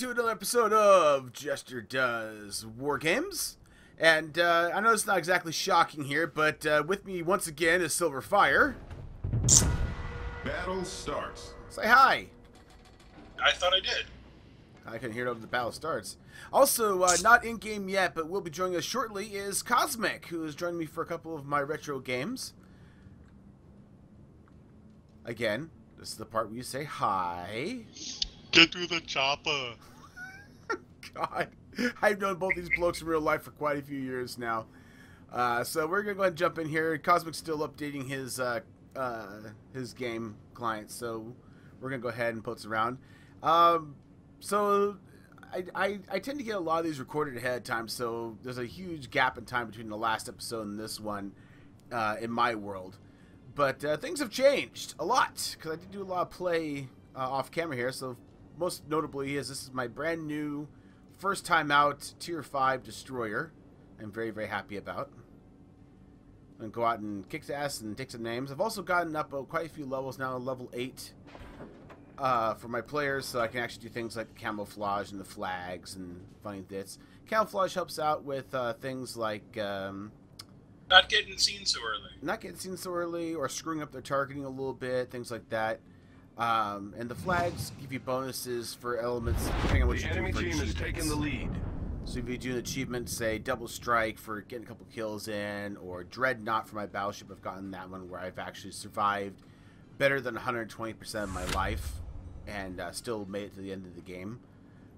to another episode of Jester Does War Games. And uh, I know it's not exactly shocking here, but uh, with me once again is Silver Fire. Battle starts. Say hi. I thought I did. I couldn't hear it over the battle starts. Also, uh, not in game yet, but will be joining us shortly is Cosmic, who is joining me for a couple of my retro games. Again, this is the part where you say hi. Get to the chopper. God, I've known both these blokes in real life for quite a few years now. Uh, so we're gonna go ahead and jump in here. Cosmic's still updating his uh, uh, his game client, so we're gonna go ahead and put post around. Um, so I, I, I tend to get a lot of these recorded ahead of time, so there's a huge gap in time between the last episode and this one uh, in my world. But uh, things have changed a lot because I did do a lot of play uh, off camera here. So most notably is this is my brand new first time out tier 5 destroyer i'm very very happy about. And go out and kick ass and take some names. I've also gotten up uh, quite a few levels now level 8 uh, for my players so i can actually do things like camouflage and the flags and funny bits. Camouflage helps out with uh, things like um, Not getting seen so early. not getting seen so early or screwing up their targeting a little bit things like that um, and the flags give you bonuses for elements depending on what The you enemy do for team has taken the lead. So if you do an achievement, say double strike for getting a couple kills in, or dreadnought for my battleship, I've gotten that one where I've actually survived better than 120% of my life and uh, still made it to the end of the game.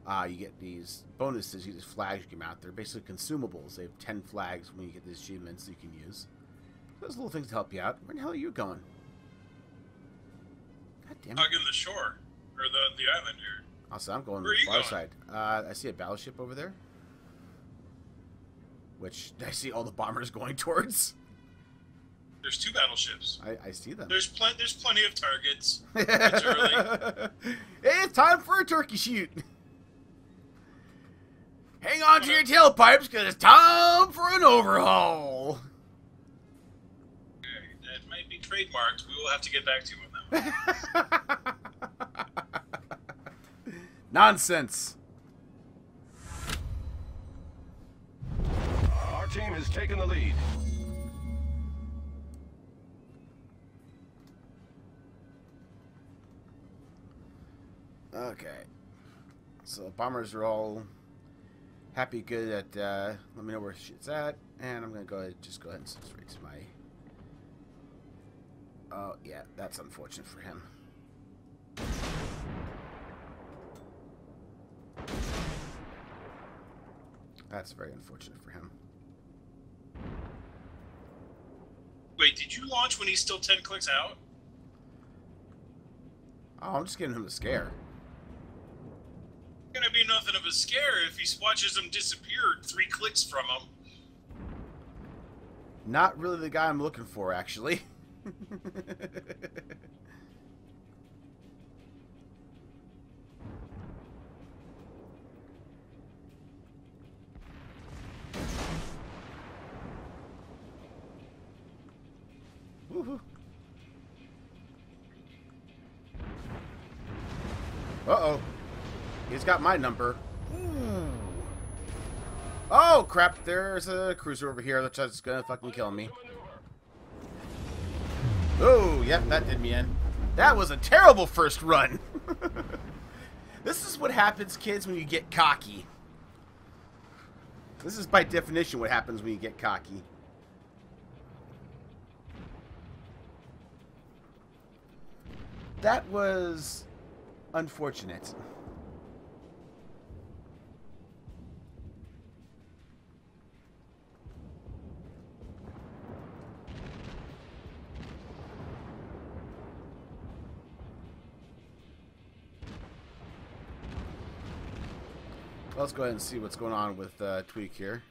Uh, you get these bonuses, you get these flags you come out. They're basically consumables. They have 10 flags when you get these achievements you can use. Those little things to help you out. Where the hell are you going? God damn it. Hugging the shore. Or the, the island here. Also, I'm going Where to the far going? side. Uh, I see a battleship over there. Which I see all the bombers going towards. There's two battleships. I, I see them. There's plenty there's plenty of targets. it's early. it's time for a turkey shoot. Hang on to your tailpipes, because it's time for an overhaul. Okay, that might be trademarked. We will have to get back to you on that one. Nonsense. Our team has taken the lead. Okay. So the bombers are all happy, good at. Uh, let me know where shit's at, and I'm gonna go ahead, just go ahead and switch straight my. Oh yeah, that's unfortunate for him. That's very unfortunate for him. Wait, did you launch when he's still ten clicks out? Oh, I'm just giving him a scare. Gonna be nothing of a scare if he watches him disappear three clicks from him. Not really the guy I'm looking for, actually. Uh-oh. He's got my number. Ooh. Oh, crap. There's a cruiser over here that's just gonna fucking kill me. Oh, yep, that did me in. That was a terrible first run. this is what happens, kids, when you get cocky. This is by definition what happens when you get cocky. That was unfortunate. Let's go ahead and see what's going on with uh, Tweak here.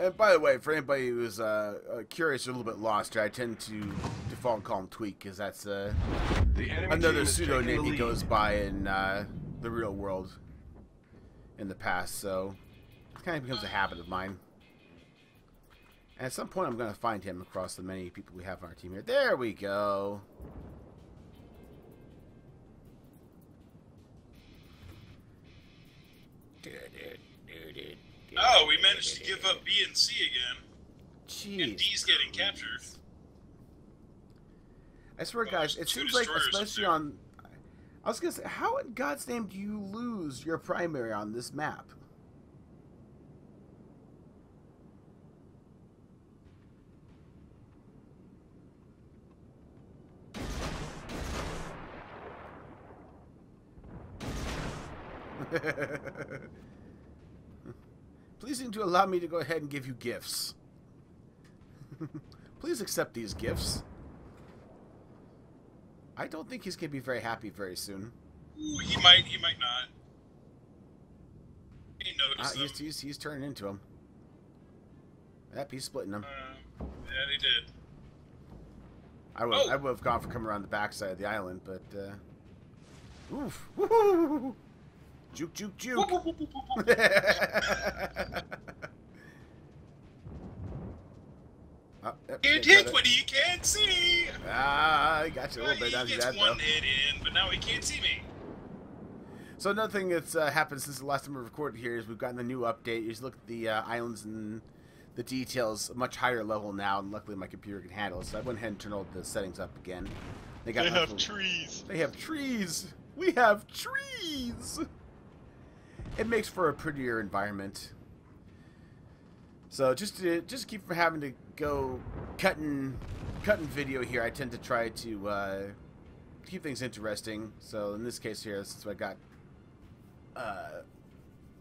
And by the way, for anybody who's uh, uh, curious or a little bit lost, here, I tend to default and call him Tweak because that's uh, another pseudonym he goes by in uh, the real world in the past. So it kind of becomes a habit of mine. And at some point, I'm going to find him across the many people we have on our team here. There we go. Managed to give up B and C again. Jeez. And D's getting captured. I swear, Well, guys, it seems like, especially on. I was gonna say, how in God's name do you lose your primary on this map? To allow me to go ahead and give you gifts. Please accept these gifts. I don't think he's going to be very happy very soon. Ooh, he might, he might not. He noticed them. he's, he's, he's turning into him. Yep, he's splitting them. Uh, yeah, he did. I would oh. I would have gone for coming around the backside of the island, but uh, oof, juke, juke, juke. Oh, yep, Can't hit it. what he can't see. Ah, I got you a little bit. he gets bad, one though. hit in, but now he can't see me. So another thing that's uh, happened since the last time we recorded here is we've gotten a new update. You just look at the uh, islands and the details much higher level now, and luckily my computer can handle it. So I went ahead and turned all the settings up again. They got They have little- trees. They have trees. We have trees. It makes for a prettier environment. So just to just keep from having to go cutting cutting video here, I tend to try to uh, keep things interesting. So in this case here, since I got uh,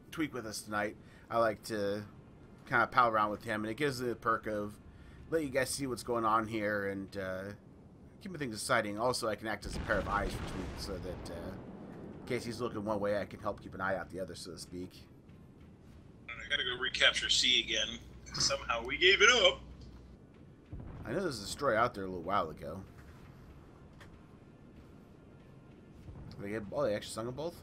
Tweak with us tonight, I like to kind of pal around with him, and it gives the perk of let you guys see what's going on here and uh, keeping things exciting. Also, I can act as a pair of eyes for Tweak, so that uh, case he's looking one way, I can help keep an eye out the other, so to speak. I gotta go recapture C again. Somehow we gave it up. I know there's a destroyer out there a little while ago. They get, oh, they actually sung them both?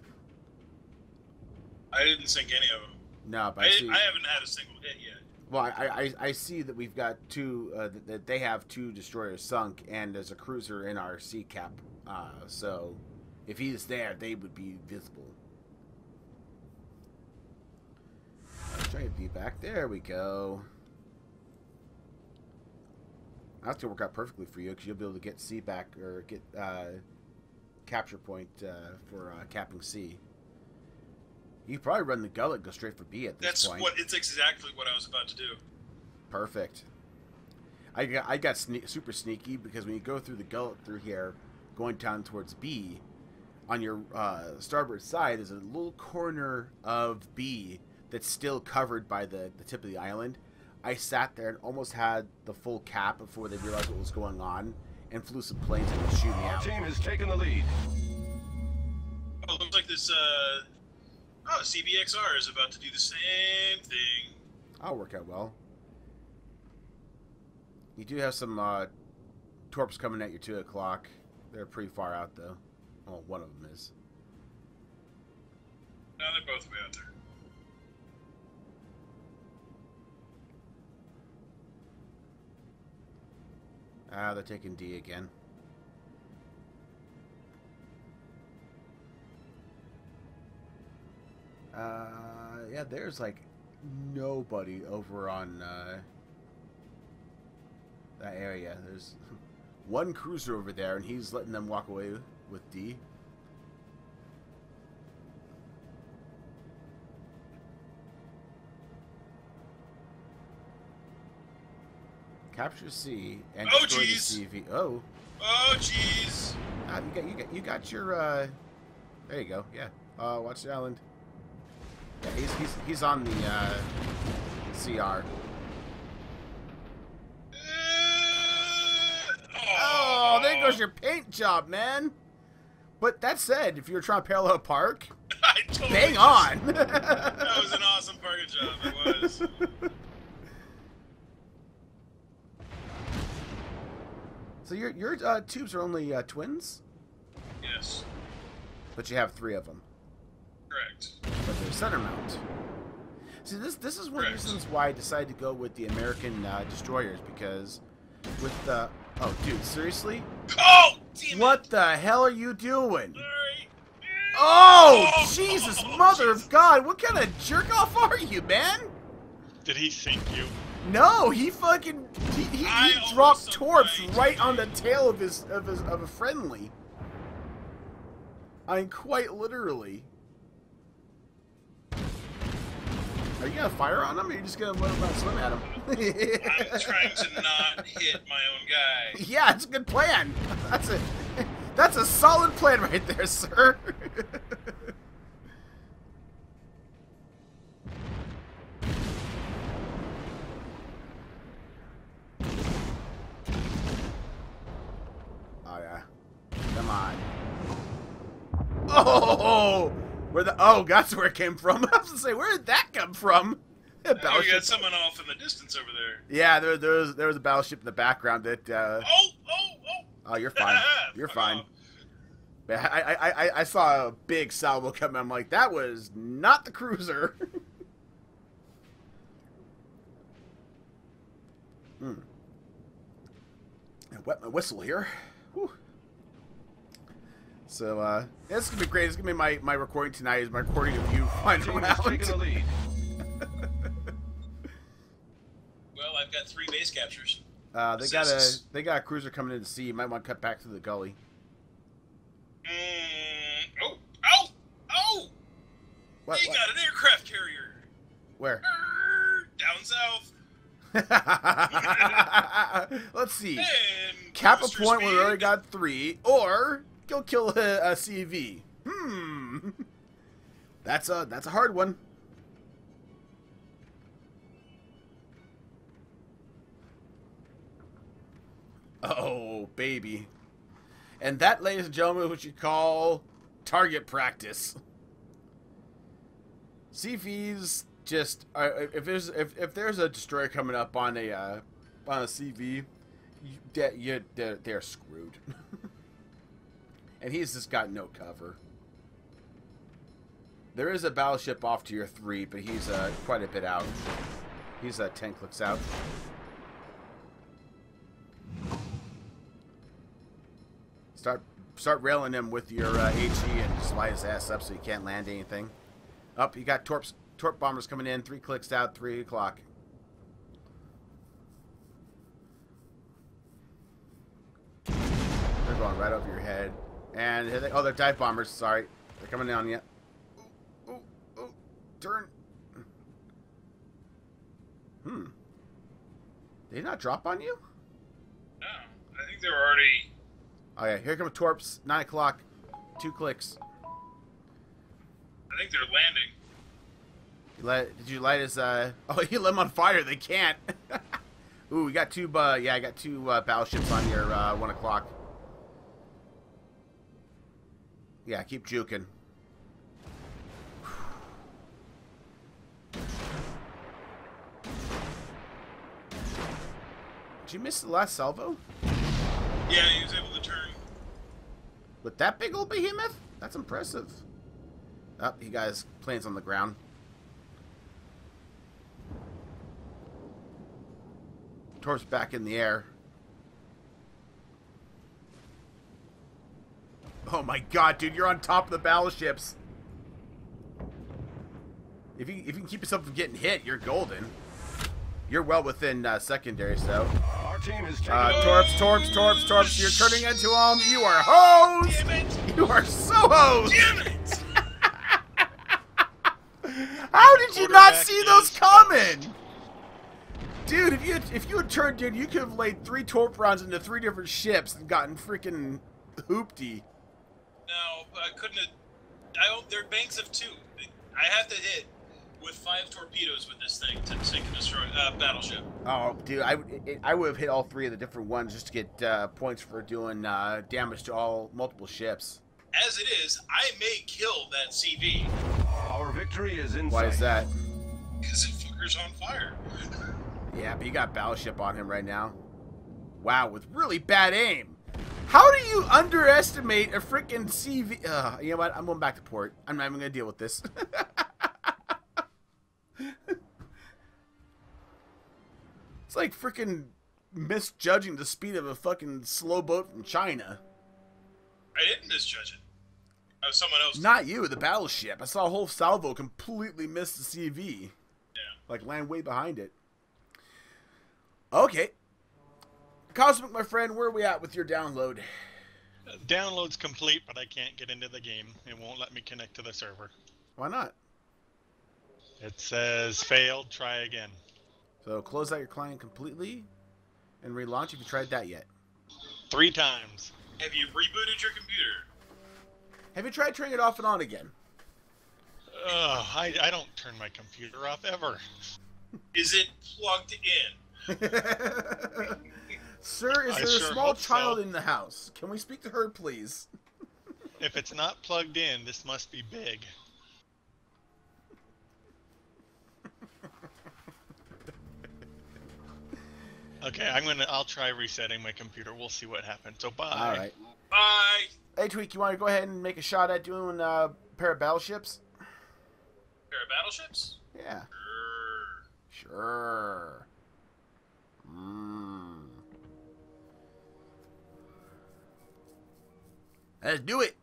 I didn't sink any of them. No, but I, I see. I haven't had a single hit yet. Well, I, I, I see that we've got two, uh, that, that they have two destroyers sunk, and there's a cruiser in our sea cap. Uh, so, if he's there, they would be visible. Let's try to be back. There we go. That's gonna work out perfectly for you because you'll be able to get C back or get uh, capture point uh, for uh, capping C. You probably run the gullet, go straight for B at this That's point. what. It's exactly what I was about to do. Perfect. I got I got sne- super sneaky because when you go through the gullet through here, going down towards B, on your uh, starboard side is a little corner of B that's still covered by the, the tip of the island. I sat there and almost had the full cap before they realized what was going on, and flew some planes and would shoot me Our out. team has taken the lead. Oh, looks like this. Uh, oh, CBXR is about to do the same thing. I'll work out well. You do have some uh, torps coming at you two o'clock. They're pretty far out though. Well, one of them is. No, they're both way out there. Ah, they're taking D again. Uh, yeah, there's like nobody over on uh, that area. There's one cruiser over there, and he's letting them walk away with D. Capture C and Oh, destroy the jeez. CV. Oh, Oh, jeez. ah, you got you got you got your. Uh, there you go. Yeah. Uh, watch the island. Yeah, he's he's he's on the uh, CR. Oh, there goes your paint job, man. But that said, if you're trying to parallel park, I totally bang just- on. That was an awesome parking job. It was. so your your uh, tubes are only uh, twins, yes, but you have three of them. correct. but they're center mount. See, this this is one of the reasons why I decided to go with the American uh, destroyers because with the oh dude seriously Oh, damn what the hell are you doing? Sorry. Oh Oh, Jesus oh, mother jeez. of God! What kind of jerk off are you, man? Did he sink you? No, he fucking he, he, he dropped torps right on the tail of his of his of a friendly. I mean, quite literally. Are you gonna fire on him, or are you just gonna let him swim at him? I'm trying to not hit my own guy. Yeah, it's a good plan. That's a that's a solid plan right there, sir. oh yeah, come on. Oh, where the oh, that's where it came from. I was gonna say, where did that come from? Oh, Battleship. got someone off in the distance over there. Yeah, there, there was there was a battleship in the background that. Uh, Oh, oh, oh! oh, you're fine. You're fine. off. But I, I, I, I saw a big salvo coming. I'm like, that was not the cruiser. hmm. I wet my whistle here. Whew. So, uh, yeah, this is gonna be great. It's gonna be my, my recording tonight. Is my recording of you Our flying team the lead. Well, I've got three base captures. Uh, they got a they got a cruiser coming in to sea. You might want to cut back through the gully. Mm, oh, oh, oh! What? he what? got an aircraft carrier. Where? Err, Down south. Let's see. And Cap a point where we speed. already got three, or go kill a, a CV. Hmm. That's a that's a hard one. Oh baby, and that, ladies and gentlemen, is what you call target practice. CVs just uh, if there's if, if there's a destroyer coming up on a uh, on a CV, you, you they're, they're screwed. and he's just got no cover. There is a battleship off to your three, but he's uh, quite a bit out. He's uh, ten clicks out. Start start railing him with your uh, HE and just light his ass up so he can't land anything. Up, you got torps torp bombers coming in. Three clicks out. Three o'clock. They're going right over your head. And they, oh, they're dive bombers. Sorry, they're coming down yet. Ooh, ooh, ooh, turn. Hmm. Did he not drop on you? No, I think they were already. Oh yeah, here come torps. Nine o'clock. Two clicks. I think they're landing. You let, did you light his? Uh, oh, you lit him on fire. They can't. Ooh, we got two. Uh, yeah, I got two uh, battleships on your uh, one o'clock. Yeah, keep juking. Did you miss the last salvo Yeah, he was able to turn. with that big old behemoth? That's impressive. Up, oh, got his planes on the ground. Torp's back in the air. Oh my god, dude, you're on top of the battleships. If you if you can keep yourself from getting hit, you're golden. You're well within uh, secondaries though. Our team is Uh, torps, torps, torps, torps. You're turning into them. You are hosed. You are so hosed. Damn it! How did you not see those coming? Dude, if you had, if you had turned, dude, you could have laid three torp rounds into three different ships and gotten freaking hoopty. No, I couldn't have. I don't, they're banks of two. I have to hit with five torpedoes with this thing to sink and destroy uh, battleship. Oh, dude, I, it, I would have hit all three of the different ones just to get uh, points for doing uh, damage to all multiple ships. As it is, I may kill that CV Our victory is in Why is that? because it fucker's on fire. Yeah, but you got battleship on him right now. Wow, with really bad aim. How do you underestimate a freaking CV? Ugh, you know what? I'm going back to port. I'm not even going to deal with this. it's like freaking misjudging the speed of a fucking slow boat from China. I didn't misjudge it. I was someone else. Not you, the battleship. I saw a whole salvo completely miss the CV. Yeah. like land way behind it. Okay. Cosmic, my friend, where are we at with your download? Download's complete, but I can't get into the game. It won't let me connect to the server. Why not? It says failed, try again. So close out your client completely and relaunch. Have you tried that yet? Three times. Have you rebooted your computer? Have you tried turning it off and on again? Ugh, I, I don't turn my computer off ever. Is it plugged in? Sir, is I there sure a small hope so. child in the house? Can we speak to her, please? If it's not plugged in, this must be big. Okay, I'm gonna. I'll try resetting my computer. We'll see what happens. So bye. All right. Bye. Hey, Tweak, you want to go ahead and make a shot at doing uh, a pair of battleships? Pair of battleships? Yeah. Sure. Sure. Let's do it.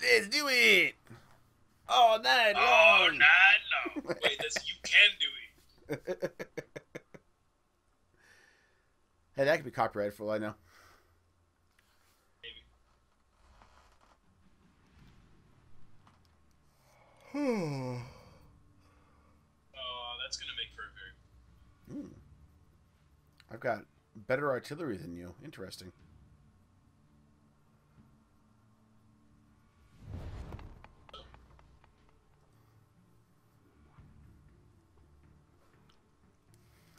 Let's do it. All night Oh, long. night long. Wait, that's you can do it. hey, that could be copyrighted for all I know. Maybe. Oh, that's gonna make for a very. Hmm. I've got better artillery than you. Interesting.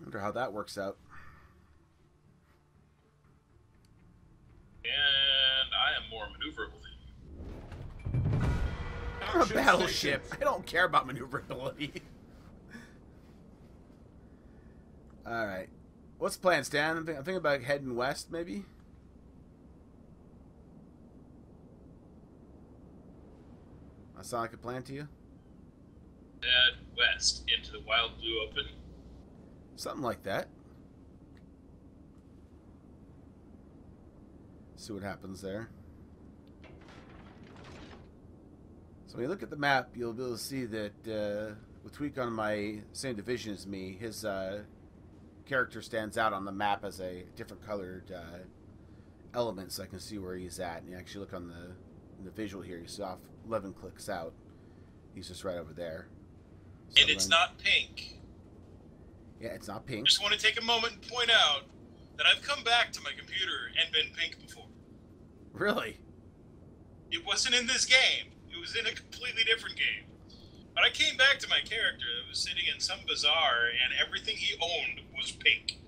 Wonder how that works out. And I am more maneuverable than you. I'm a battleship. I don't care about maneuverability. All right. What's the plan, Stan? I'm, think- I'm thinking about heading west, maybe. I sound like a plan to you? Head west into the wild blue open. Something like that. See what happens there. So when you look at the map, you'll be able to see that uh, with Tweak on my same division as me, his uh, character stands out on the map as a different colored uh, element, so I can see where he's at. And you actually look on the in the visual here, you see off 11 clicks out. He's just right over there. So And it's then- not pink. Yeah, it's not pink. I just want to take a moment and point out that I've come back to my computer and been pink before. Really? It wasn't in this game. It was in a completely different game. But I came back to my character that was sitting in some bazaar, and everything he owned was pink.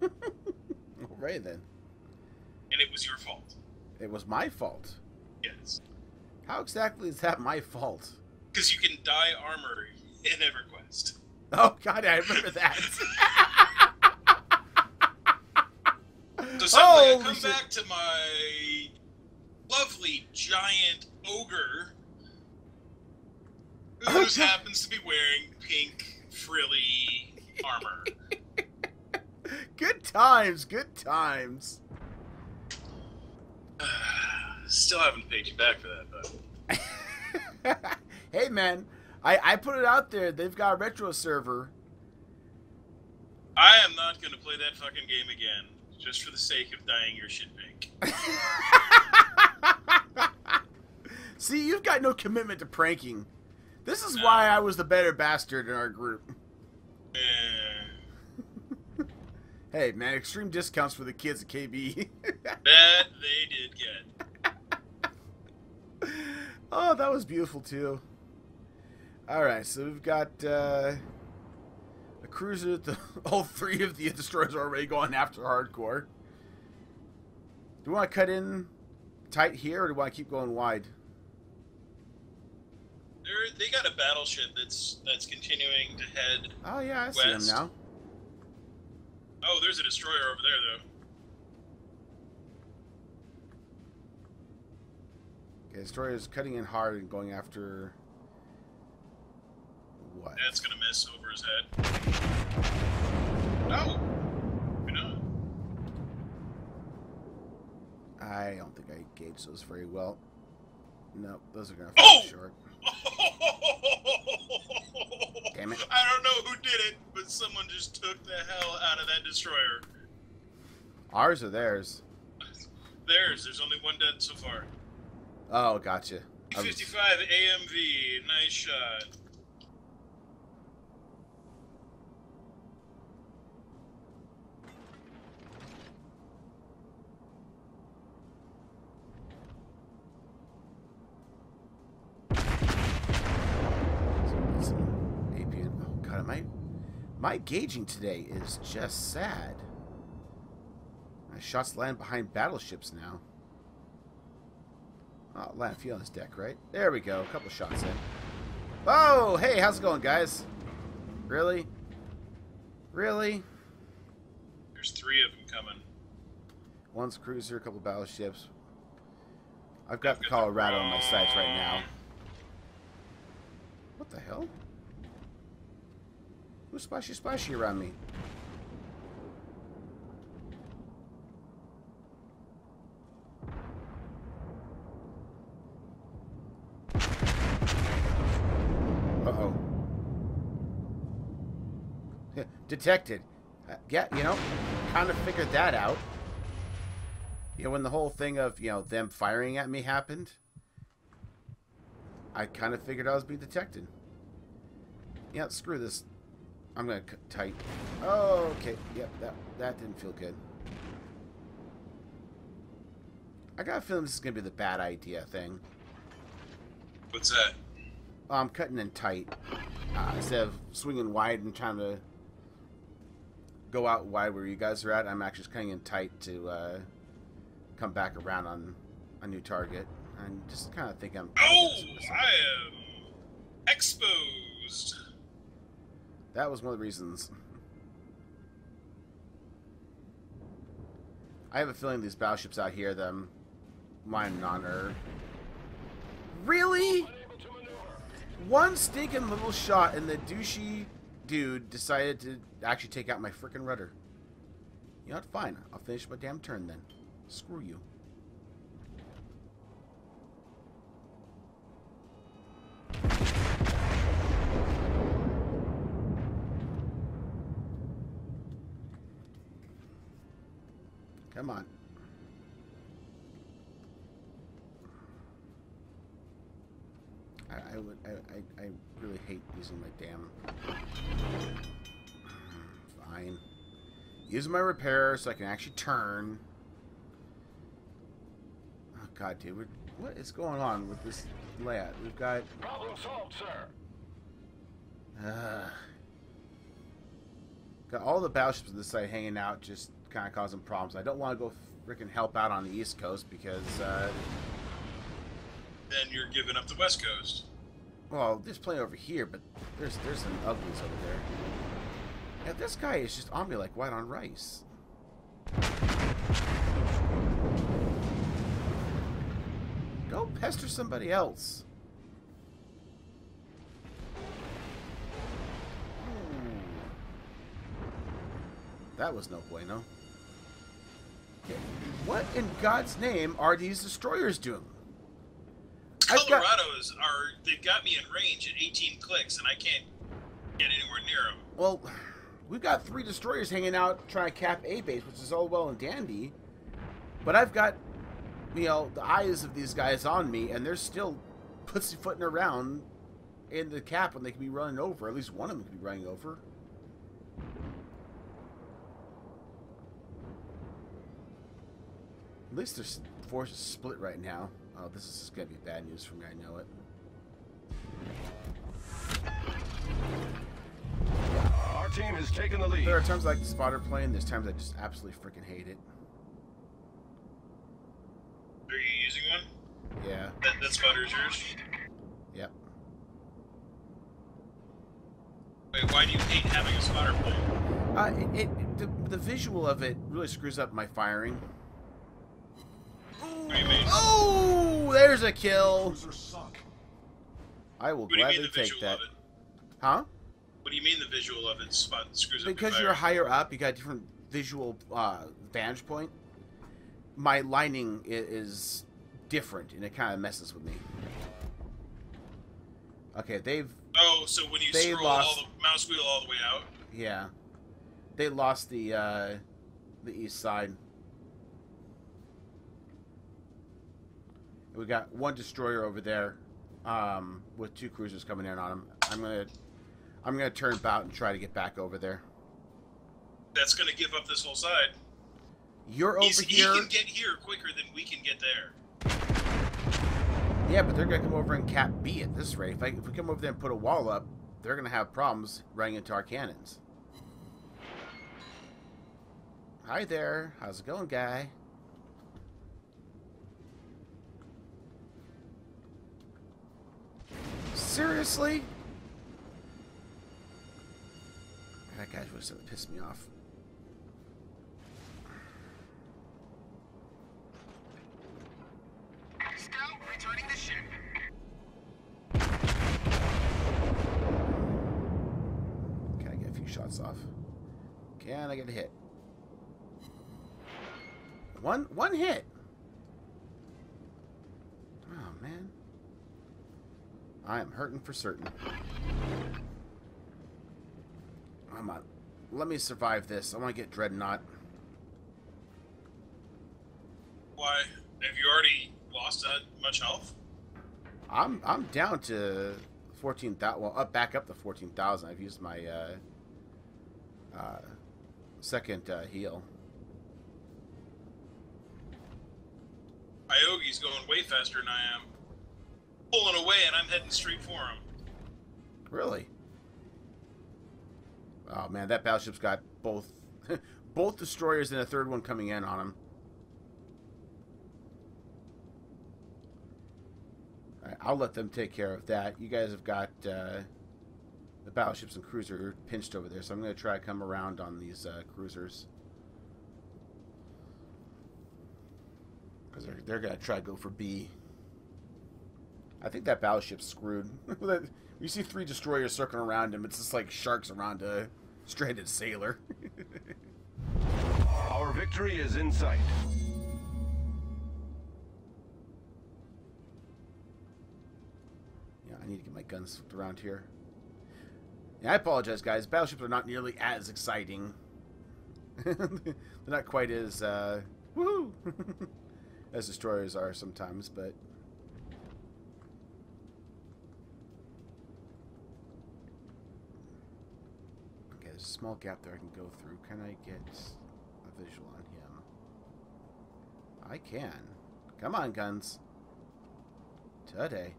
All right then. And it was your fault. It was my fault. Yes. How exactly is that my fault? Because you can dye armor in EverQuest. Oh God, I remember that. So suddenly I come shit. back to my lovely giant ogre who Okay. happens to be wearing pink frilly armor. Good times, good times. Still haven't paid you back for that, though. hey man, I I put it out there. They've got a retro server. I am not going to play that fucking game again, just for the sake of dying your shit pink. See, you've got no commitment to pranking. This is why I was the better bastard in our group. Eh, Hey man, extreme discounts for the kids at KB. that they did get. oh, that was beautiful too. All right, so we've got uh, a cruiser. The, all three of the destroyers are already going after hardcore. Do we want to cut in tight here, or do we want to keep going wide? They're, they got a battleship that's that's continuing to head. Oh yeah, I see him West. now. Oh, there's a destroyer over there, though. Okay, destroyer is cutting in hard and going after what? That's gonna miss over his head. No, maybe not. I don't think I gauged those very well. No, those are gonna Oh! fall short damn it. I don't know who did it, but someone just took the hell out of that destroyer. Ours or theirs? Theirs. There's only one dead so far. Oh, gotcha. 55 AMV. Nice shot. My gauging today is just sad. My shots land behind battleships now. Oh, land feel on his deck, right? There we go. A couple shots in. Oh, hey, how's it going, guys? Really? Really? There's three of them coming. One's cruiser, a couple battleships. I've got I've the got the Colorado on my sights right now. What the hell? Who's splashy splashy around me? Uh-oh. Detected. Uh, yeah, you know, kind of figured that out. You know, when the whole thing of, you know, them firing at me happened, I kind of figured I was being detected. Yeah, screw this. I'm gonna cut tight. Oh, okay. Yep, that that didn't feel good. I got a feeling this is gonna be the bad idea thing. What's that? Oh, I'm cutting in tight uh, instead of swinging wide and trying to go out wide where you guys are at. I'm actually just cutting in tight to uh, come back around on a new target and just kind of think I'm. Oh, I am exposed. That was one of the reasons. I have a feeling these battleships out here, them mine on are really one stinking little shot, and the douchey dude decided to actually take out my freaking rudder. You know what? Fine. I'll finish my damn turn then. Screw you. Come on. I, I would I, I, I really hate using my damn fine. Using my repair so I can actually turn. Oh god dude, what is going on with this layout? We've got Problem solved, sir. uh, got all the battleships on this side hanging out, just kind of causing problems. I don't want to go freaking help out on the East Coast because uh, Then you're giving up the West Coast. Well, there's plenty over here, but there's there's some uglies over there. Yeah, this guy is just on me like white on rice. Go pester somebody else. That was no bueno. What in God's name are these destroyers doing? I've got- Colorado's are they've got me in range at 18 clicks, and I can't get anywhere near them. Well, we've got three destroyers hanging out trying to cap A base, which is all well and dandy. But I've got, you know, the eyes of these guys on me, and they're still pussyfooting around in the cap when they can be running over. At least one of them can be running over. At least their s- forces split right now. Oh, this is going to be bad news for me. I know it. Our team has taken the lead. There are times I like the spotter plane. There's times I just absolutely freaking hate it. Are you using one? Yeah. That, that spotter's yours. Yep. Wait, why do you hate having a spotter plane? Uh, it, it the, the visual of it really screws up my firing. Oh, there's a kill. I will What do you mean gladly take that. Huh? What do you mean the visual of it spot screws up Because you're higher up, you got different visual uh, vantage point. My lining is different, and it kind of messes with me. Okay, they've Oh, so when you scroll lost- all the mouse wheel all the way out, Yeah. They lost the uh, the east side. We got one destroyer over there, um, with two cruisers coming in on them. I'm gonna, I'm gonna turn about and try to get back over there. That's going to give up this whole side. You're over He's, here. He can get here quicker than we can get there. Yeah, but they're gonna come over and cap B at this rate. If, I, if we come over there and put a wall up, they're gonna have problems running into our cannons. Hi there. How's it going, guy? Seriously? That guy was really pissed me off. Scout one the ship. Can I get a few shots off? Can I get a hit? One one hit. Oh man. I am hurting for certain. Come on. Let me survive this. I want to get Dreadnought. Why? Have you already lost that much health? I'm I'm down to fourteen thousand. Well, up back up to fourteen thousand. I've used my uh, uh, second uh, heal. Iogi's going way faster than I am. Pulling away, and I'm heading straight for him. Really? Oh man, that battleship's got both both destroyers and a third one coming in on him. I'll let them take care of that. You guys have got uh, the battleships and cruiser pinched over there, so I'm going to try to come around on these uh, cruisers. Because they're, they're going to try to go for B. I think that battleship's screwed. You see three destroyers circling around him. It's just like sharks around a stranded sailor. Our victory is in sight. yeah, I need to get my guns flipped around here. Yeah, I apologize, guys. Battleships are not nearly as exciting. They're not quite as uh, woohoo as destroyers are sometimes, but okay, there's a small gap there I can go through. Can I get a visual on him? I can. Come on, guns. Today.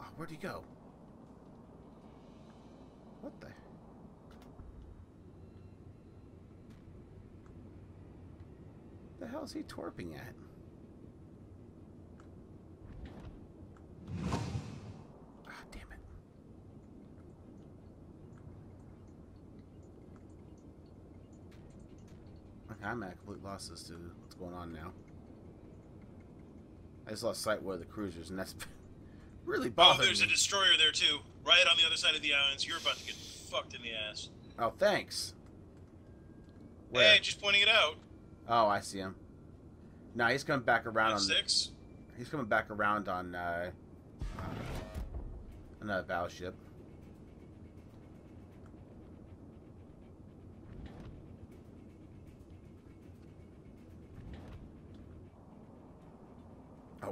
Oh, where'd he go? What the? The hell is he torping at? Ah, damn it. Okay, I'm at complete loss as to what's going on now. I just lost sight where the cruisers, and that's really bothering Oh, bothering there's a destroyer there too, right on the other side of the islands. You're about to get fucked in the ass. Oh, thanks. Where? Hey, just pointing it out. Oh, I see him. No, he's coming back around On on. six. He's coming back around on uh, uh, another battleship.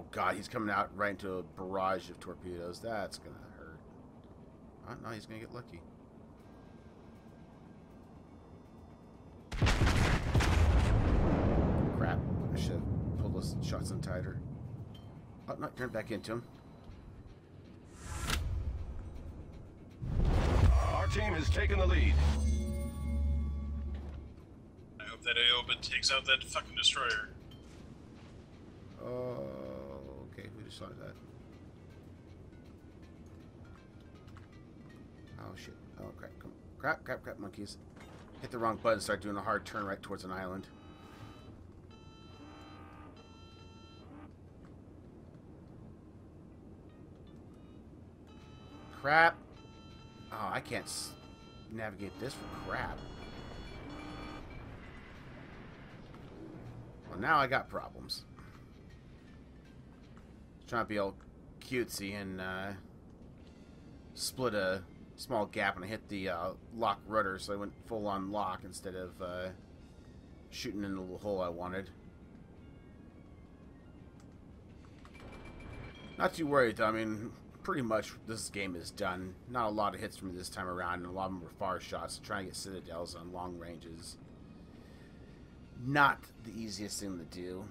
Oh god, he's coming out right into a barrage of torpedoes. That's gonna hurt. Oh, no, he's gonna get lucky. Crap. I should have pulled those shots in tighter. Oh, no, turn back into him. Our team has taken the lead. I hope that Aoba takes out that fucking destroyer. Oh, okay. Who just saw that? Oh, shit. Oh, crap. Come Crap, crap, crap, monkeys. Hit the wrong button, start doing a hard turn right towards an island. Crap. Oh, I can't navigate this for crap. Well, now I got problems. Trying to be all cutesy and uh, split a small gap and I hit the uh, lock rudder, so I went full on lock instead of uh, shooting in the little hole I wanted. Not too worried, though. I mean, pretty much this game is done. Not a lot of hits from me this time around, and a lot of them were far shots. Trying to get citadels on long ranges. Not the easiest thing to do.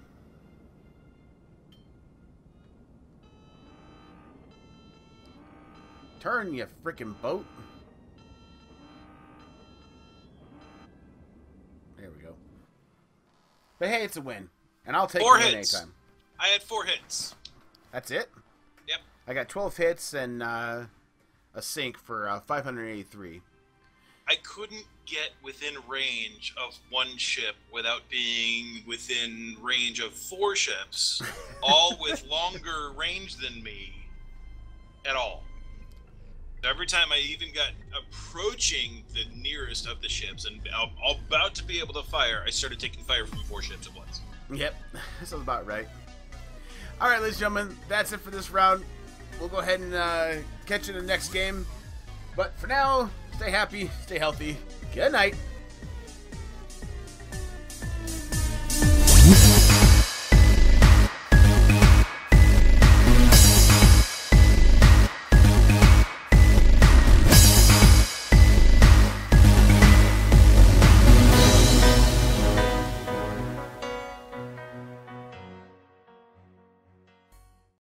Turn, you freaking boat. There we go. But hey, it's a win. And I'll take Four a win hits. anytime. I had four hits. That's it? Yep. I got 12 hits and uh, a sink for uh, 583. I couldn't get within range of one ship without being within range of four ships, all with longer range than me at all. Every time I even got approaching the nearest of the ships and about to be able to fire, I started taking fire from four ships at once. Yep, that sounds about right. All right, ladies and gentlemen, that's it for this round. We'll go ahead and uh, catch you in the next game. But for now, stay happy, stay healthy. Good night.